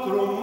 outro mundo.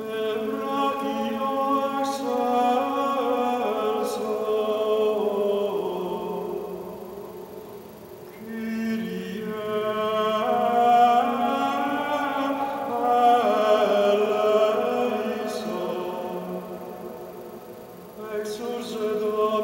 Rogiosa salso eleison